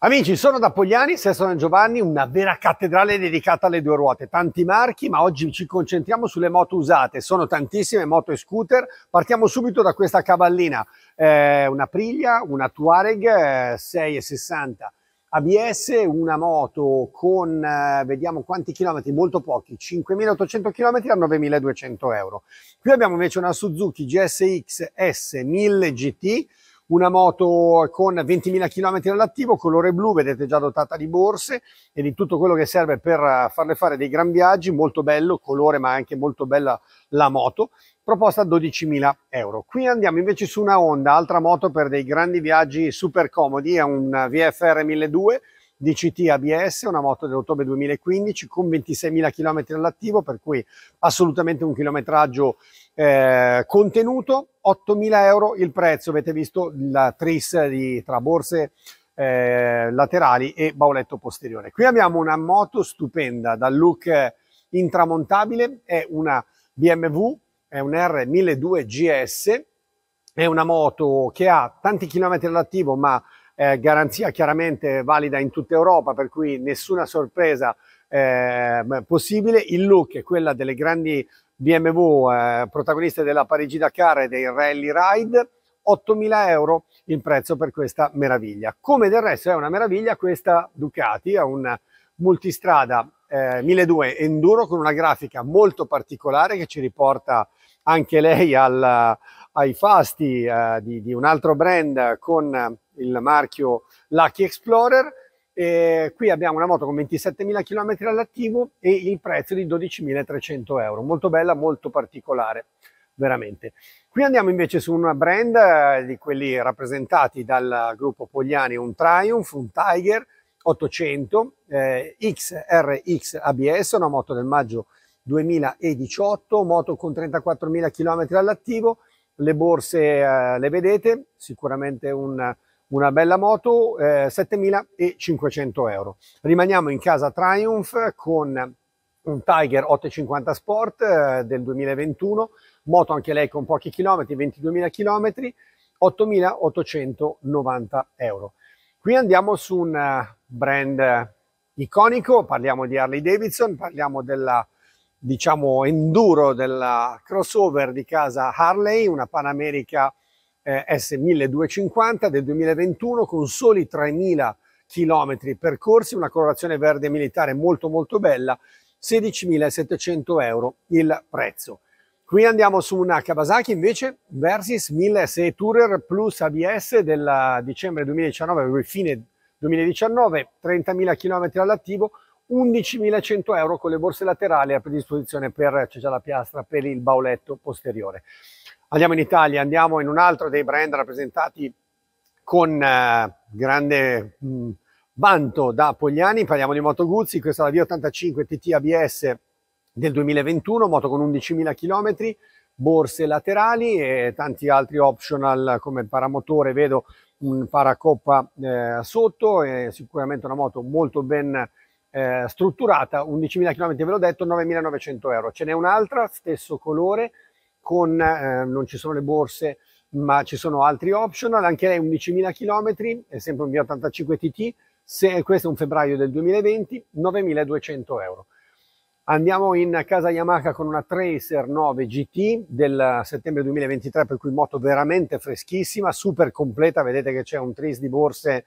Amici, sono da Pogliani, Sesto San Giovanni, una vera cattedrale dedicata alle due ruote, tanti marchi, ma oggi ci concentriamo sulle moto usate, sono tantissime moto e scooter. Partiamo subito da questa cavallina, eh, una Priglia, una Tuareg eh, 6,60 ABS, una moto con, eh, vediamo quanti chilometri, molto pochi, 5.800 km a 9.200 euro. Qui abbiamo invece una Suzuki GSX S 1000 GT, una moto con 20.000 km all'attivo, colore blu, vedete già dotata di borse e di tutto quello che serve per farle fare dei gran viaggi, molto bello, colore ma anche molto bella la moto, proposta a 12.000 euro. Qui andiamo invece su una Honda, altra moto per dei grandi viaggi super comodi, è un VFR 1200 DCT ABS, una moto dell'ottobre 2015 con 26.000 km all'attivo, per cui assolutamente un chilometraggio eh, contenuto, 8.000 euro il prezzo, avete visto la tris di, tra borse eh, laterali e bauletto posteriore. Qui abbiamo una moto stupenda dal look intramontabile, è una BMW, è un R1200 GS, è una moto che ha tanti chilometri all'attivo ma eh, garanzia chiaramente valida in tutta Europa, per cui nessuna sorpresa eh, possibile. Il look è quella delle grandi BMW eh, protagoniste della Parigi-Dakar e dei Rally Ride, 8.000 euro il prezzo per questa meraviglia. Come del resto è una meraviglia questa Ducati, è un multistrada eh, 1200 Enduro con una grafica molto particolare che ci riporta anche lei al, ai fasti eh, di, di, un altro brand con il marchio Lucky Explorer. E qui abbiamo una moto con 27.000 km all'attivo e il prezzo di 12.300 euro. Molto bella, molto particolare, veramente. Qui andiamo invece su un brand eh, di quelli rappresentati dal gruppo Pogliani, un Triumph, un Tiger 800 eh, XRX ABS, una moto del maggio 2018, moto con 34.000 km all'attivo, le borse eh, le vedete, sicuramente un, una bella moto, eh, 7.500 euro. Rimaniamo in casa Triumph con un Tiger 850 Sport eh, del 2021, moto anche lei con pochi chilometri, 22.000 chilometri, 8.890 euro. Qui andiamo su un eh, brand iconico, parliamo di Harley Davidson, parliamo della diciamo enduro della crossover di casa Harley, una Panamerica eh, S1250 del 2021 con soli 3000 km percorsi, una colorazione verde militare molto molto bella, 16.700 euro il prezzo. Qui andiamo su una Kawasaki invece Versys 1000 SE Tourer Plus ABS del dicembre 2019, fine 2019, 30.000 km all'attivo, 11.100 euro con le borse laterali a predisposizione per, c'è già la piastra, per il bauletto posteriore. Andiamo in Italia, andiamo in un altro dei brand rappresentati con eh, grande mh, vanto da Pogliani, parliamo di Moto Guzzi, questa è la V85 TT ABS del 2021, moto con 11.000 km, borse laterali e tanti altri optional come il paramotore, vedo un paracoppa eh, sotto, è sicuramente una moto molto ben eh, strutturata, 11.000 km ve l'ho detto, 9.900 euro. Ce n'è un'altra, stesso colore, con, eh, non ci sono le borse, ma ci sono altri optional, anche lei 11.000 km, è sempre un V85 TT, se, questo è un febbraio del 2020, 9.200 euro. Andiamo in casa Yamaha con una Tracer 9 GT del settembre 2023, per cui moto veramente freschissima, super completa, vedete che c'è un tris di borse,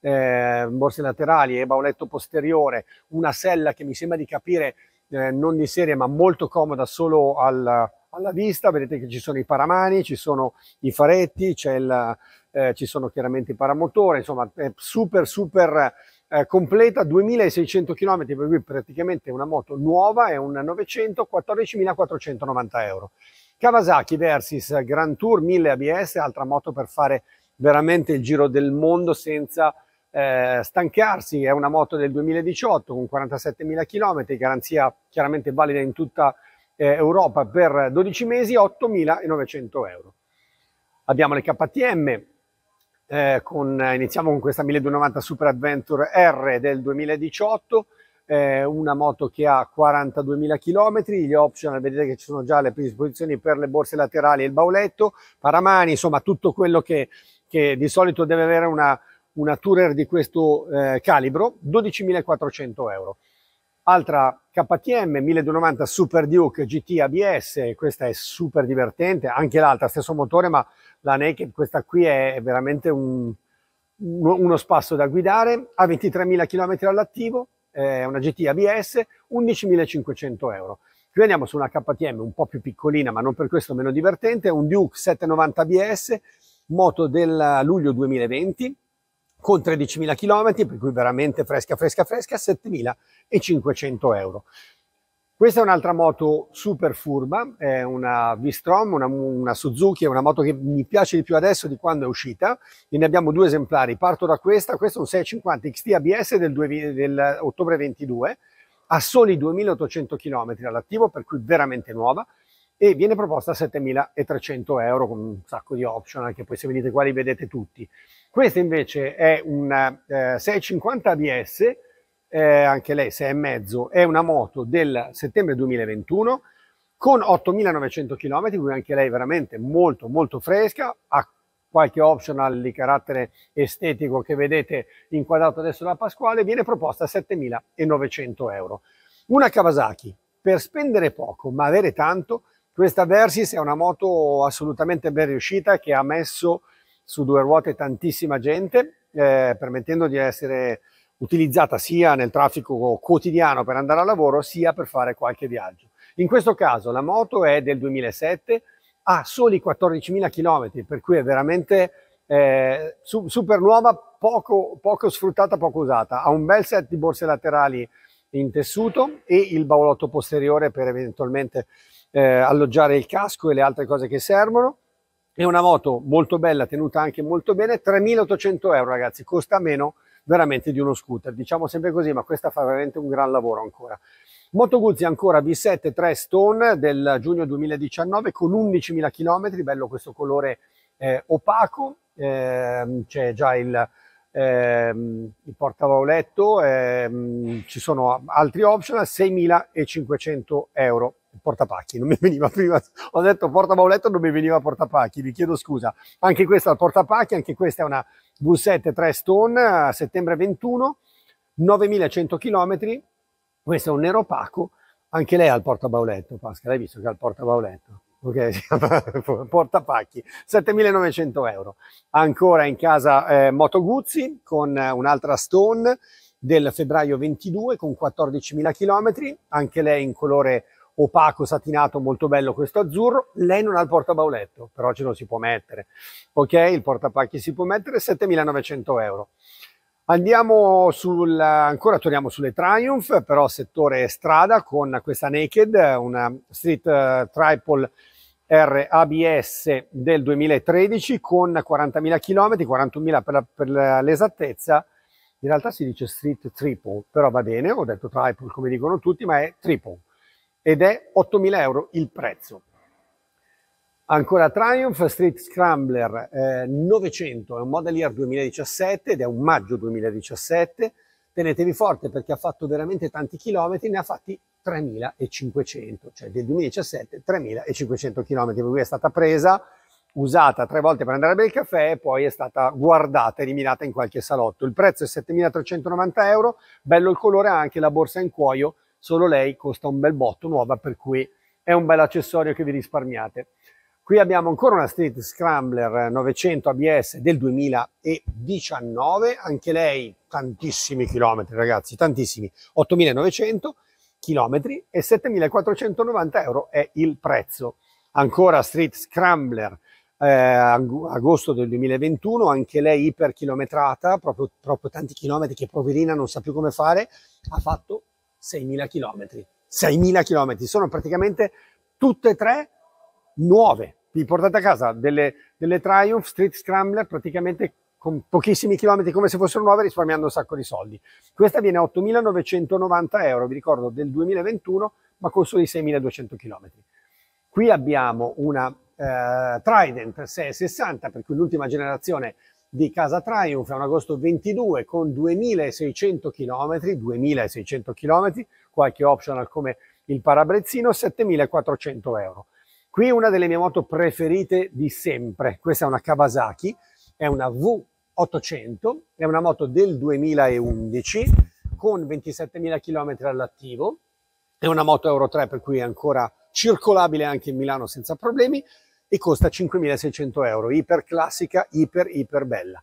eh, borse laterali e bauletto posteriore, una sella che mi sembra di capire eh, non di serie ma molto comoda solo al, alla vista, vedete che ci sono i paramani, ci sono i faretti, il, eh, ci sono chiaramente i paramotore, insomma è super super eh, completa, 2600 km, per cui praticamente una moto nuova, è un 900, 14.490 euro. Kawasaki Versys Grand Tour 1000 ABS, altra moto per fare veramente il giro del mondo senza eh, stancarsi, è una moto del 2018 con 47.000 km, garanzia chiaramente valida in tutta eh, Europa per 12 mesi 8.900 euro. Abbiamo le KTM, eh, con, iniziamo con questa 1290 Super Adventure R del 2018, eh, una moto che ha 42.000 km, gli optional vedete che ci sono già le predisposizioni per le borse laterali e il bauletto, paramani, insomma tutto quello che, che di solito deve avere una, una Tourer di questo eh, calibro, 12.400 euro. Altra KTM 1290 Super Duke GT ABS, questa è super divertente, anche l'altra stesso motore, ma la Naked, questa qui è veramente un, uno spasso da guidare, ha 23.000 km all'attivo, è una GT ABS, 11.500 euro. Qui andiamo su una KTM un po' più piccolina, ma non per questo meno divertente, un Duke 790 ABS, moto del luglio 2020, con 13.000 km, per cui veramente fresca, fresca, fresca, 7.500 euro. Questa è un'altra moto super furba, è una V-Strom, una, una, Suzuki, è una moto che mi piace di più adesso di quando è uscita, e ne abbiamo due esemplari. Parto da questa, questo è un 650 XT ABS del, del ottobre 22, ha soli 2800 km all'attivo, per cui veramente nuova, e viene proposta a 7.300 euro con un sacco di optional che poi se vedete qua li vedete tutti. Questa invece è una eh, 650 ABS, eh, anche lei 6,5, è una moto del settembre 2021 con 8.900 km, quindi anche lei veramente molto molto fresca, ha qualche optional di carattere estetico che vedete inquadrato adesso da Pasquale, viene proposta a 7.900 euro. Una Kawasaki, per spendere poco ma avere tanto, questa Versys è una moto assolutamente ben riuscita che ha messo su due ruote tantissima gente, eh, permettendo di essere utilizzata sia nel traffico quotidiano per andare al lavoro, sia per fare qualche viaggio. In questo caso la moto è del 2007, ha soli 14.000 km, per cui è veramente eh, super nuova, poco, poco sfruttata, poco usata. Ha un bel set di borse laterali in tessuto e il baulotto posteriore per eventualmente eh, alloggiare il casco e le altre cose che servono. È una moto molto bella, tenuta anche molto bene, 3.800 euro ragazzi, costa meno veramente di uno scooter, diciamo sempre così, ma questa fa veramente un gran lavoro ancora. Moto Guzzi ancora V7 3 Stone del giugno 2019 con 11.000 km, bello questo colore eh, opaco, eh, c'è già il, ehm, il portavoletto, ehm, ci sono altri optional, 6.500 euro portapacchi, non mi veniva prima, ho detto portabauletto, non mi veniva portapacchi, vi chiedo scusa. Anche questa è il portapacchi, anche questa è una V7 3 Stone, a settembre 21, 9100 km, questo è un nero opaco, anche lei ha il portabauletto, Pascal, hai visto che ha il portabauletto? Ok, portapacchi, 7.900 euro. Ancora in casa eh, Moto Guzzi con un'altra Stone del febbraio 22 con 14.000 km, anche lei in colore opaco satinato molto bello questo azzurro. Lei non ha il portabauletto però ce lo si può mettere. Ok il portapacchi si può mettere 7900 euro. Andiamo sul ancora torniamo sulle Triumph però settore strada con questa Naked una Street uh, Triple R ABS del 2013 con 40.000 km 41.000 per, per l'esattezza in realtà si dice Street Triple però va bene ho detto Triple come dicono tutti ma è Triple ed è 8.000 euro il prezzo. Ancora Triumph Street Scrambler eh, 900, è un Model Year 2017 ed è un maggio 2017. Tenetevi forte perché ha fatto veramente tanti chilometri, ne ha fatti 3.500, cioè del 2017 3.500 km, per cui è stata presa, usata tre volte per andare a bere il caffè e poi è stata guardata e eliminata in qualche salotto. Il prezzo è 7.390 euro, bello il colore, ha anche la borsa in cuoio solo lei costa un bel botto nuova, per cui è un bel accessorio che vi risparmiate. Qui abbiamo ancora una Street Scrambler 900 ABS del 2019, anche lei tantissimi chilometri ragazzi, tantissimi, 8900 chilometri e 7490 euro è il prezzo. Ancora Street Scrambler eh, agosto del 2021, anche lei iperchilometrata, proprio, proprio tanti chilometri che poverina non sa più come fare, ha fatto 6.000 km. 6.000 km, sono praticamente tutte e tre nuove. Vi portate a casa delle, delle Triumph Street Scrambler praticamente con pochissimi chilometri come se fossero nuove risparmiando un sacco di soldi. Questa viene a 8.990 euro, vi ricordo, del 2021, ma con soli 6.200 km. Qui abbiamo una eh, Trident 660, per cui l'ultima generazione di Casa Triumph, è un agosto 22 con 2600 km, 2600 km, qualche optional come il parabrezzino, 7400 euro. Qui una delle mie moto preferite di sempre, questa è una Kawasaki, è una V 800, è una moto del 2011 con 27.000 km all'attivo, è una moto Euro 3 per cui è ancora circolabile anche in Milano senza problemi e costa 5.600 euro, iper classica, iper iper bella.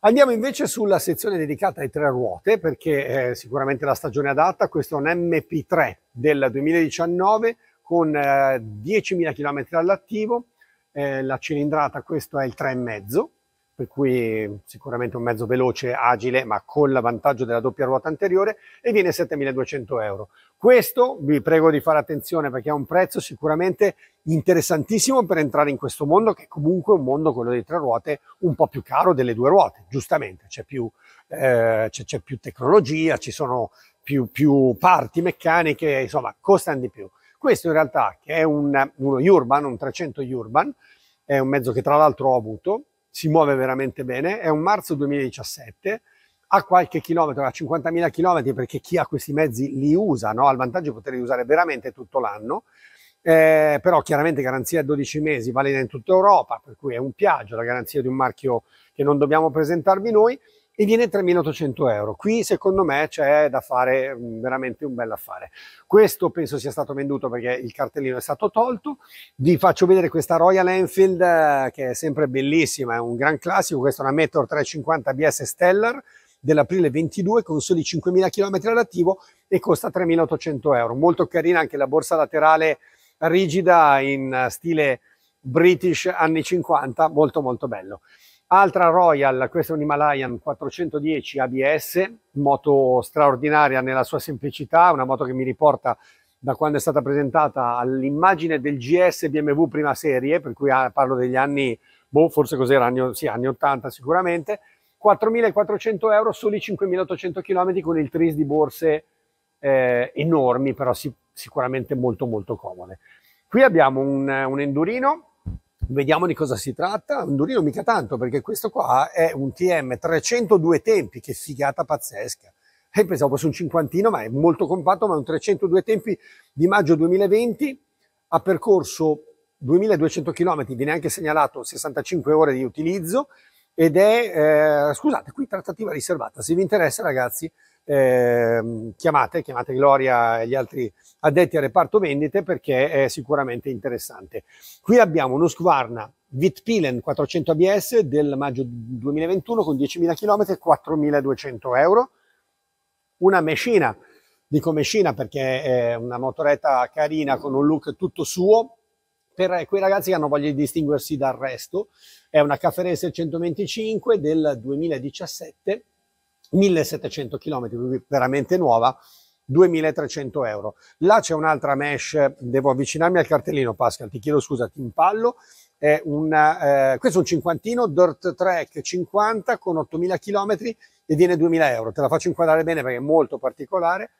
Andiamo invece sulla sezione dedicata ai tre ruote perché è sicuramente la stagione adatta, questo è un MP3 del 2019 con eh, 10.000 km all'attivo, eh, la cilindrata questo è il 3,5 per cui sicuramente un mezzo veloce, agile, ma con l'avvantaggio della doppia ruota anteriore e viene 7.200 euro. Questo vi prego di fare attenzione perché ha un prezzo sicuramente interessantissimo per entrare in questo mondo che comunque è un mondo, quello delle tre ruote, un po' più caro delle due ruote, giustamente, c'è più, eh, c'è, più tecnologia, ci sono più, più parti meccaniche, insomma, costano di più. Questo in realtà è un, uno Urban, un 300 Urban, è un mezzo che tra l'altro ho avuto, si muove veramente bene, è un marzo 2017, ha qualche chilometro, ha 50.000 chilometri perché chi ha questi mezzi li usa, no? ha il vantaggio di poterli usare veramente tutto l'anno, eh, però chiaramente garanzia 12 mesi, valida in tutta Europa, per cui è un piaggio, la garanzia di un marchio che non dobbiamo presentarvi noi, e viene 3.800 euro. Qui secondo me c'è da fare mm, veramente un bel affare. Questo penso sia stato venduto perché il cartellino è stato tolto. Vi faccio vedere questa Royal Enfield eh, che è sempre bellissima, è un gran classico, questa è una Meteor 350 BS Stellar dell'aprile 22 con soli 5.000 km all'attivo e costa 3.800 euro. Molto carina anche la borsa laterale rigida in stile British anni 50, molto molto bello. Altra Royal, questa è un Himalayan 410 ABS, moto straordinaria nella sua semplicità, una moto che mi riporta da quando è stata presentata all'immagine del GS BMW prima serie, per cui ah, parlo degli anni, boh, forse cos'era, anni, sì, anni 80 sicuramente, 4.400 euro, soli 5.800 km con il tris di borse eh, enormi, però sì, sicuramente molto molto comode. Qui abbiamo un, un endurino Vediamo di cosa si tratta. Un durino mica tanto, perché questo qua è un TM 302 tempi, che figata pazzesca. E pensavo fosse un cinquantino, ma è molto compatto, ma è un 302 tempi di maggio 2020. Ha percorso 2200 km, viene anche segnalato 65 ore di utilizzo ed è, eh, scusate, qui trattativa riservata. Se vi interessa ragazzi, eh, chiamate, chiamate Gloria e gli altri addetti al reparto vendite perché è sicuramente interessante. Qui abbiamo uno Squarna Vitpilen 400 ABS del maggio 2021 con 10.000 km, 4.200 euro. Una Mescina, dico Mescina perché è una motoretta carina con un look tutto suo, per quei ragazzi che hanno voglia di distinguersi dal resto. È una Café 125 del 2017 1700 km, veramente nuova, 2300 euro. Là c'è un'altra mesh, devo avvicinarmi al cartellino Pascal, ti chiedo scusa, ti impallo, è una, eh, questo è un cinquantino Dirt Track 50 con 8000 km e viene 2000 euro, te la faccio inquadrare bene perché è molto particolare,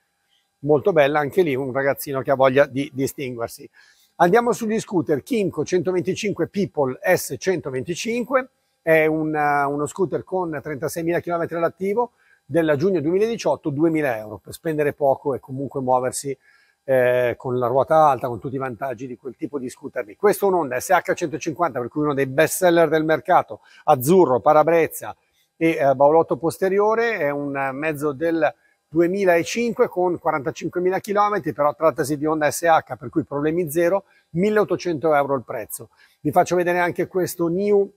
molto bella, anche lì un ragazzino che ha voglia di distinguersi. Andiamo sugli scooter, Kimco 125 People S125, è una, uno scooter con 36.000 km all'attivo del giugno 2018, 2.000 euro per spendere poco e comunque muoversi eh, con la ruota alta, con tutti i vantaggi di quel tipo di scooter lì. Questo è un Honda SH150, per cui uno dei best seller del mercato, azzurro, parabrezza e eh, baulotto posteriore, è un mezzo del 2005 con 45.000 km, però trattasi di Honda SH, per cui problemi zero, 1.800 euro il prezzo. Vi faccio vedere anche questo New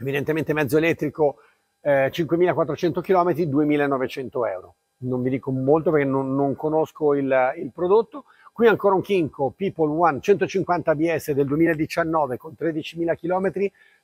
evidentemente mezzo elettrico eh, 5.400 km, 2.900 euro. Non vi dico molto perché non, non conosco il, il, prodotto. Qui ancora un Kinko People One 150 ABS del 2019 con 13.000 km,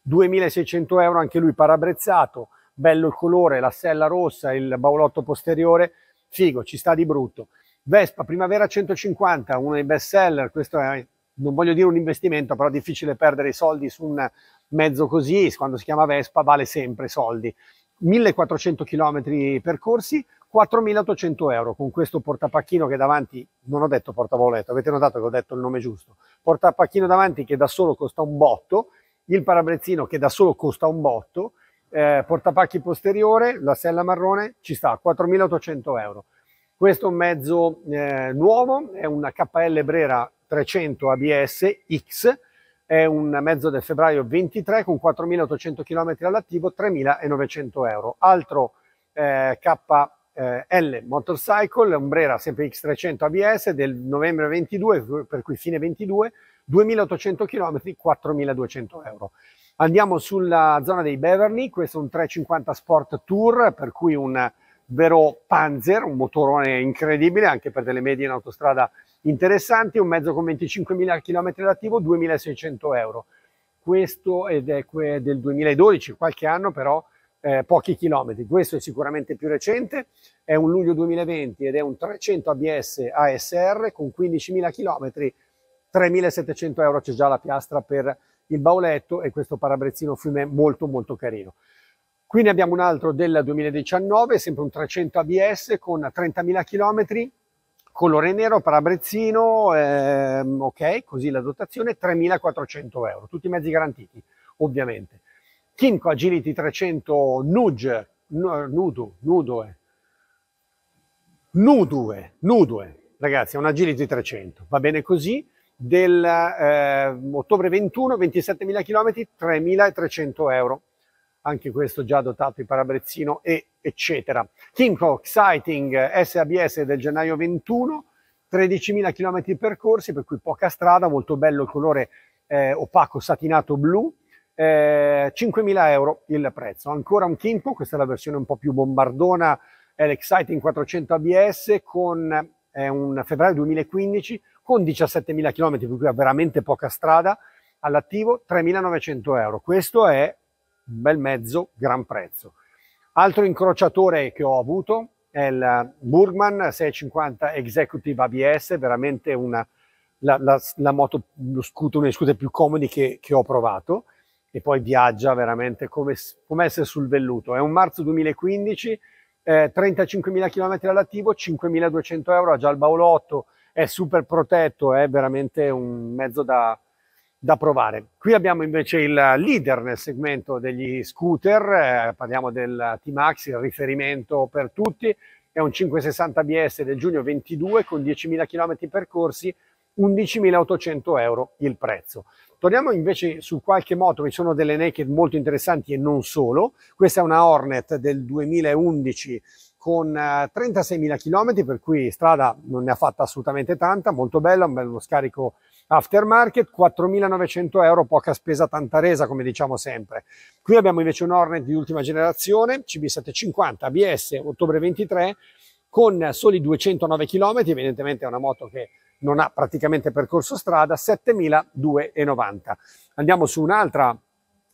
2.600 euro, anche lui parabrezzato, bello il colore, la sella rossa, il baulotto posteriore, figo, ci sta di brutto. Vespa Primavera 150, uno dei best seller, questo è, non voglio dire un investimento, però è difficile perdere i soldi su un, mezzo così, quando si chiama Vespa, vale sempre soldi. 1400 km percorsi, 4800 euro con questo portapacchino che davanti, non ho detto portavoletto, avete notato che ho detto il nome giusto, portapacchino davanti che da solo costa un botto, il parabrezzino che da solo costa un botto, eh, portapacchi posteriore, la sella marrone, ci sta, 4800 euro. Questo è un mezzo eh, nuovo, è una KL Brera 300 ABS X, è un mezzo del febbraio 23 con 4.800 km all'attivo, 3.900 euro. Altro eh, KL Motorcycle, Umbrera sempre X300 ABS del novembre 22, per cui fine 22, 2.800 km, 4.200 euro. Andiamo sulla zona dei Beverly, questo è un 350 Sport Tour, per cui un vero Panzer, un motorone incredibile anche per delle medie in autostrada interessanti, un mezzo con 25.000 km all'attivo, 2.600 euro. Questo è del 2012, qualche anno però eh, pochi chilometri. Questo è sicuramente più recente, è un luglio 2020 ed è un 300 ABS ASR con 15.000 km, 3.700 euro, c'è già la piastra per il bauletto e questo parabrezzino fiume molto molto carino. Qui ne abbiamo un altro del 2019, sempre un 300 ABS con 30.000 km, colore nero, parabrezzino, ehm, ok, così la dotazione, 3.400 euro, tutti i mezzi garantiti, ovviamente. Kimco Agility 300 Nudge, Nudo, Nudoe, Nudue, Nudue, ragazzi, è un Agility 300, va bene così, del eh, ottobre 21, 27.000 km, 3.300 euro anche questo già dotato di parabrezzino e eccetera. Kimco Exciting SABS del gennaio 21, 13.000 km percorsi, per cui poca strada, molto bello il colore eh, opaco satinato blu, eh, 5.000 euro il prezzo. Ancora un Kimco, questa è la versione un po' più bombardona, è l'Exciting 400 ABS con eh, un febbraio 2015 con 17.000 km, per cui ha veramente poca strada all'attivo, 3.900 euro. Questo è un bel mezzo, gran prezzo. Altro incrociatore che ho avuto è il Burgman 650 Executive ABS, veramente una, la, la, la moto, lo scooter, uno dei scooter più comodi che, che, ho provato e poi viaggia veramente come, come essere sul velluto. È un marzo 2015, eh, 35.000 km all'attivo, 5.200 euro, ha già il baulotto, è super protetto, è veramente un mezzo da, da provare. Qui abbiamo invece il leader nel segmento degli scooter, eh, parliamo del T-Max, il riferimento per tutti, è un 560 ABS del giugno 22 con 10.000 km percorsi, 11.800 euro il prezzo. Torniamo invece su qualche moto, ci sono delle naked molto interessanti e non solo. Questa è una Hornet del 2011 con 36.000 eh, km, per cui strada non ne ha fatta assolutamente tanta, molto bella, un bello scarico aftermarket, 4.900 euro, poca spesa, tanta resa, come diciamo sempre. Qui abbiamo invece un Hornet di ultima generazione, CB750 ABS, ottobre 23, con soli 209 km, evidentemente è una moto che non ha praticamente percorso strada, 7.290. Andiamo su un'altra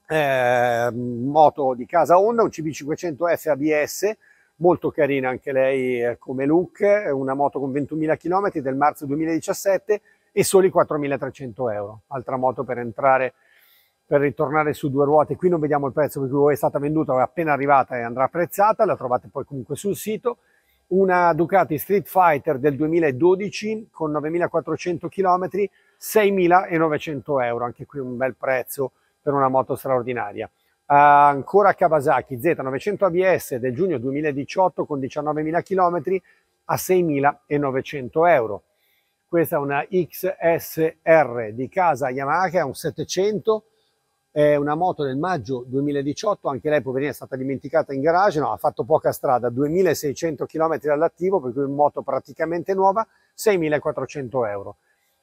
eh, moto di casa Honda, un CB500F ABS, molto carina anche lei eh, come look, una moto con 21.000 km del marzo 2017 e soli 4.300 euro. Altra moto per entrare, per ritornare su due ruote. Qui non vediamo il prezzo perché è stata venduta, è appena arrivata e andrà apprezzata, la trovate poi comunque sul sito. Una Ducati Street Fighter del 2012 con 9.400 km, 6.900 euro, anche qui un bel prezzo per una moto straordinaria. Uh, ancora Kawasaki Z900 ABS del giugno 2018 con 19.000 km a 6.900 euro. Questa è una XSR di casa Yamaha, è un 700, è una moto del maggio 2018, anche lei poverina è stata dimenticata in garage, no, ha fatto poca strada, 2600 km all'attivo, per cui moto praticamente nuova, 6400 euro.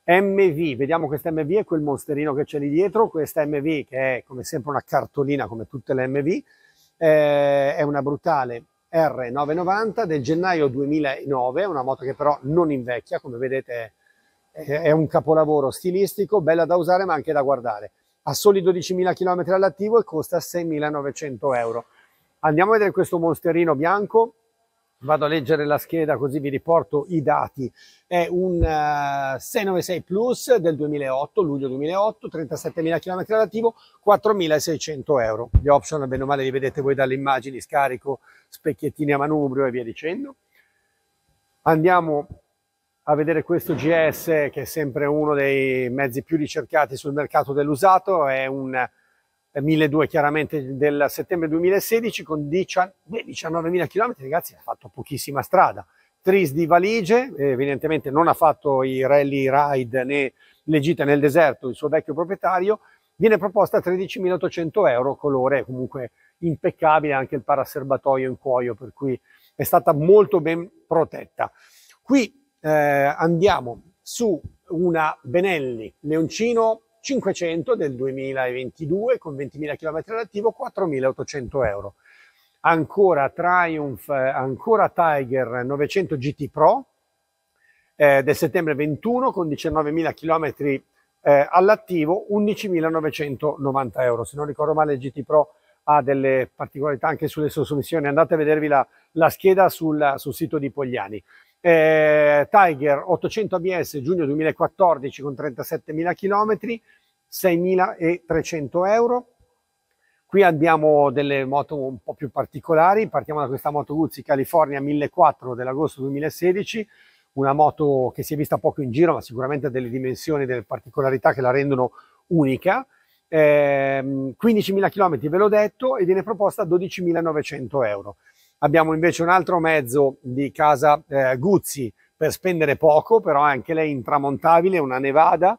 MV, vediamo questa MV è quel monsterino che c'è lì dietro, questa MV che è come sempre una cartolina come tutte le MV, eh, è una brutale R990 del gennaio 2009, una moto che però non invecchia, come vedete è un capolavoro stilistico, bella da usare ma anche da guardare. Ha soli 12.000 km all'attivo e costa 6.900 euro. Andiamo a vedere questo monsterino bianco, vado a leggere la scheda così vi riporto i dati. È un uh, 696 Plus del 2008, luglio 2008, 37.000 km all'attivo, 4.600 euro. Gli option, bene o male, li vedete voi dalle immagini, scarico, specchiettini a manubrio e via dicendo. Andiamo a vedere questo GS che è sempre uno dei mezzi più ricercati sul mercato dell'usato, è un 1200 chiaramente del settembre 2016 con 19.000 km, ragazzi ha fatto pochissima strada, tris di valigie, evidentemente non ha fatto i rally ride né le gite nel deserto il suo vecchio proprietario, viene proposta a 13.800 euro, colore comunque impeccabile, anche il paraserbatoio in cuoio, per cui è stata molto ben protetta. Qui eh, andiamo su una Benelli Leoncino 500 del 2022 con 20.000 km all'attivo, 4.800 euro. Ancora Triumph, ancora Tiger 900 GT Pro eh, del settembre 21 con 19.000 km eh, all'attivo, 11.990 euro. Se non ricordo male il GT Pro ha delle particolarità anche sulle sosmissioni, andate a vedervi la, la scheda sul, sul sito di Pogliani. Eh, Tiger 800 ABS giugno 2014 con 37.000 km, 6.300 euro. Qui abbiamo delle moto un po' più particolari, partiamo da questa moto Guzzi California 1400 dell'agosto 2016, una moto che si è vista poco in giro ma sicuramente ha delle dimensioni, delle particolarità che la rendono unica. Eh, 15.000 km ve l'ho detto e viene proposta a 12.900 euro. Abbiamo invece un altro mezzo di casa eh, Guzzi per spendere poco, però anche lei intramontabile, una Nevada,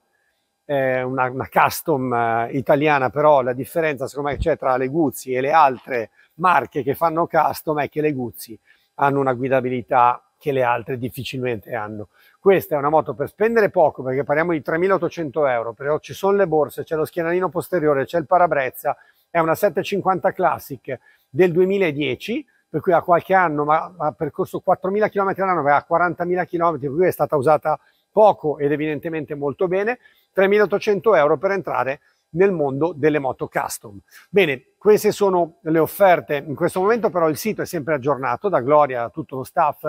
eh, una, una, custom eh, italiana, però la differenza secondo me c'è tra le Guzzi e le altre marche che fanno custom è che le Guzzi hanno una guidabilità che le altre difficilmente hanno. Questa è una moto per spendere poco, perché parliamo di 3.800 euro, però ci sono le borse, c'è lo schienalino posteriore, c'è il parabrezza, è una 750 Classic del 2010, per cui ha qualche anno, ma ha percorso 4.000 km all'anno, va a 40.000 km, per cui è stata usata poco ed evidentemente molto bene, 3.800 euro per entrare nel mondo delle moto custom. Bene, queste sono le offerte in questo momento, però il sito è sempre aggiornato da Gloria, tutto lo staff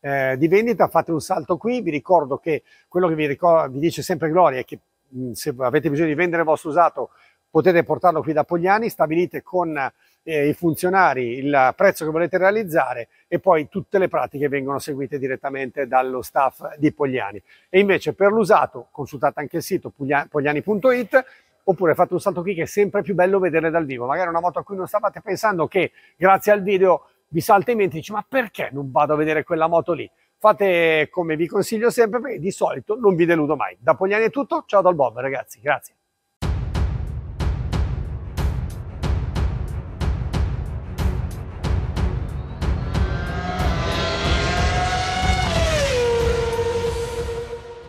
eh, di vendita, fate un salto qui, vi ricordo che quello che vi, ricordo, vi dice sempre Gloria è che mh, se avete bisogno di vendere il vostro usato potete portarlo qui da Pogliani, stabilite con eh, i funzionari il prezzo che volete realizzare e poi tutte le pratiche vengono seguite direttamente dallo staff di Pogliani. E invece per l'usato consultate anche il sito pogliani.it oppure fate un salto qui che è sempre più bello vedere dal vivo. Magari una moto a cui non stavate pensando che grazie al video vi salta in mente e dici ma perché non vado a vedere quella moto lì? Fate come vi consiglio sempre perché di solito non vi deludo mai. Da Pogliani è tutto, ciao dal Bob ragazzi, grazie.